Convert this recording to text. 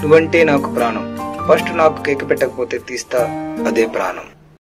నువ్వంటే నాకు ప్రాణం. ఫస్ట్ నాకు కేక్ పెట్టకపోతే తీస్తా అదే ప్రాణం.